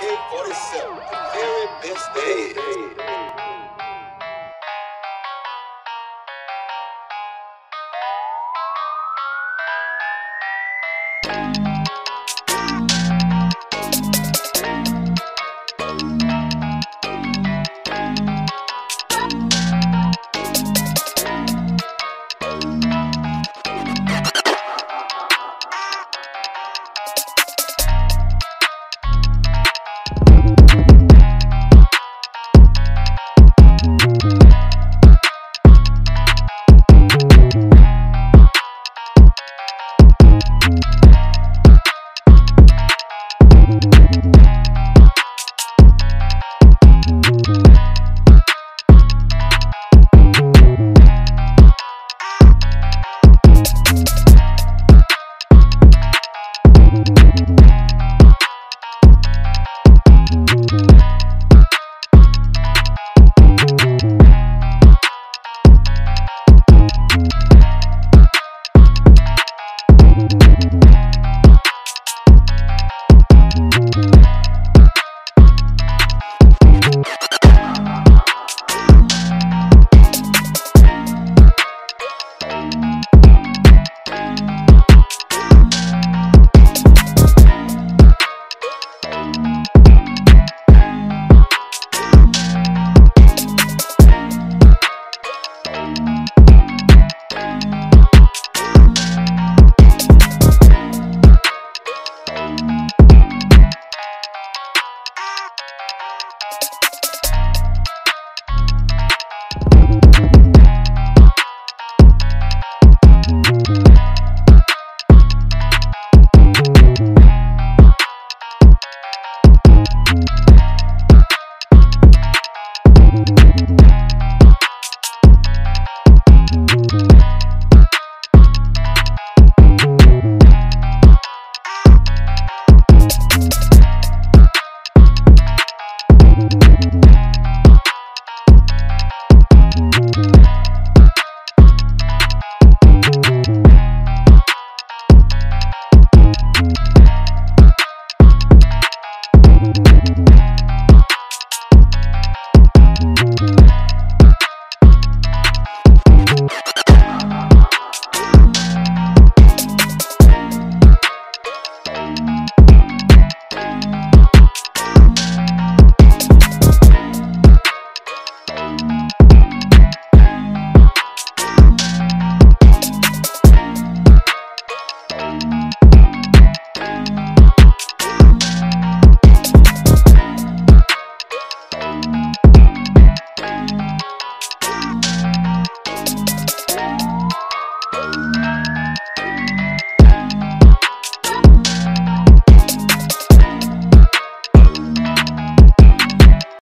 AK-47, the very best there is.